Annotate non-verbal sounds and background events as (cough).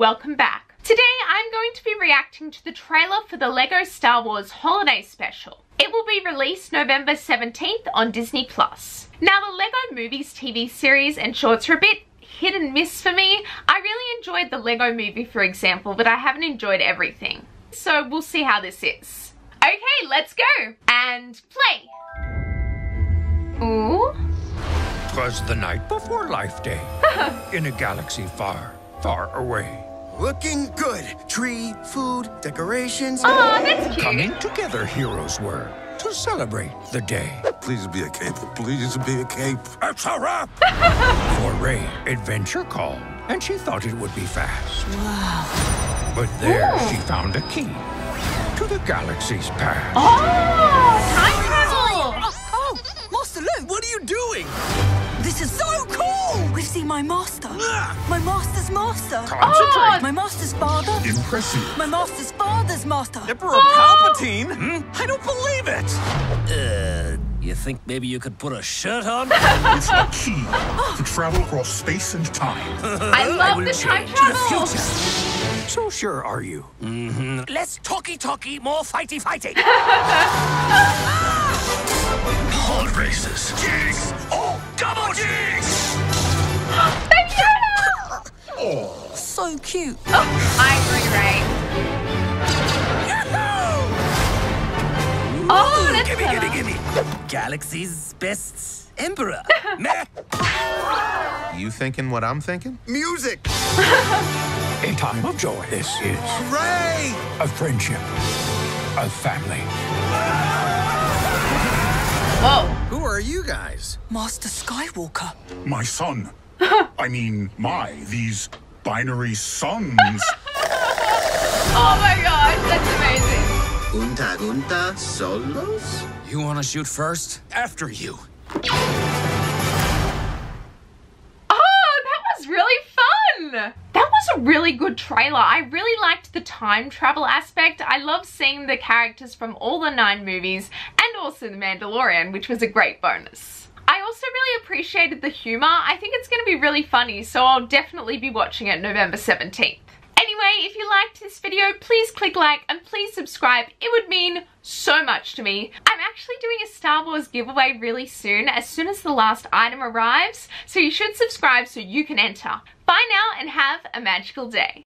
welcome back. Today I'm going to be reacting to the trailer for the LEGO Star Wars Holiday Special. It will be released November 17th on Disney+. Plus. Now the LEGO Movies TV series and shorts are a bit hit and miss for me. I really enjoyed the LEGO movie for example, but I haven't enjoyed everything. So we'll see how this is. Okay, let's go and play. Ooh. Twas the night before Life Day (laughs) in a galaxy far, far away. Looking good. Tree, food, decorations. Oh, that's cute. Coming together heroes were to celebrate the day. Please be a cape. Please be a cape. It's a wrap! For Rey, adventure called, and she thought it would be fast. Wow. But there Ooh. she found a key to the galaxy's past. Oh, We've seen my master. My master's master. Concentrate! My master's father. Impressive. My master's father's master. Emperor Palpatine? I don't believe it. Uh, you think maybe you could put a shirt on? (laughs) It's a key (gasps) to travel across space and time. (laughs) I love the time travel. So sure are you. Mm -hmm. Less talky talky, more fighty fighty (laughs) So cute. Oh, I agree, Rey. Oh, that's gimme, gimme, gimme. Galaxy's best emperor. (laughs) Meh. You thinking what I'm thinking? Music. (laughs) A time of joy. This is Rey. a friendship, a family. Whoa. Who are you guys? Master Skywalker. My son. (laughs) I mean, my, these binary suns. (laughs) Oh my gosh, that's amazing. Unta Unta Solos? You want to shoot first? After you. Oh, that was really fun. That was a really good trailer. I really liked the time travel aspect. I love seeing the characters from all the nine movies and also The Mandalorian, which was a great bonus. I also really appreciated the humor. I think it's going to be really funny, so I'll definitely be watching it November 17th. Anyway, if you liked this video, please click like and please subscribe. It would mean so much to me. I'm actually doing a Star Wars giveaway really soon, as soon as the last item arrives, so you should subscribe so you can enter. Bye now and have a magical day.